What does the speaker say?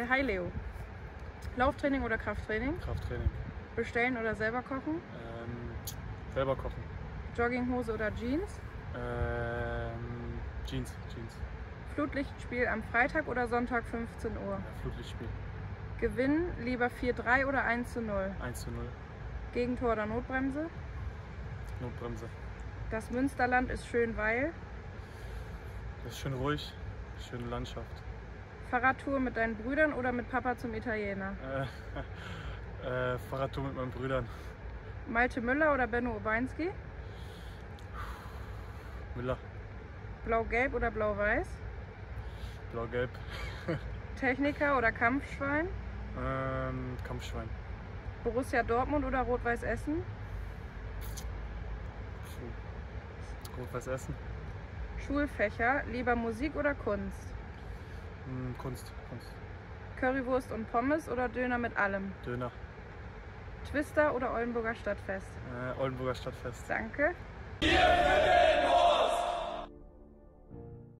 Hi Leo. Lauftraining oder Krafttraining? Krafttraining. Bestellen oder selber kochen? Ähm, selber kochen. Jogginghose oder Jeans? Ähm, Jeans, Jeans. Flutlichtspiel am Freitag oder Sonntag 15 Uhr? Ja, Flutlichtspiel. Gewinn lieber 4-3 oder 1 zu 0? 1 zu 0. Gegentor oder Notbremse? Notbremse. Das Münsterland ist schön, weil Das ist schön ruhig. Schöne Landschaft. Fahrradtour mit deinen Brüdern oder mit Papa zum Italiener? Äh, äh, Fahrradtour mit meinen Brüdern. Malte Müller oder Benno Obainski? Müller. Blau-Gelb oder Blau-Weiß? Blau-Gelb. Techniker oder Kampfschwein? Ähm, Kampfschwein. Borussia Dortmund oder Rot-Weiß Essen? Rot-Weiß Essen. Schulfächer, lieber Musik oder Kunst? Hm, Kunst. Kunst. Currywurst und Pommes oder Döner mit allem? Döner. Twister oder Oldenburger Stadtfest? Äh, Oldenburger Stadtfest. Danke.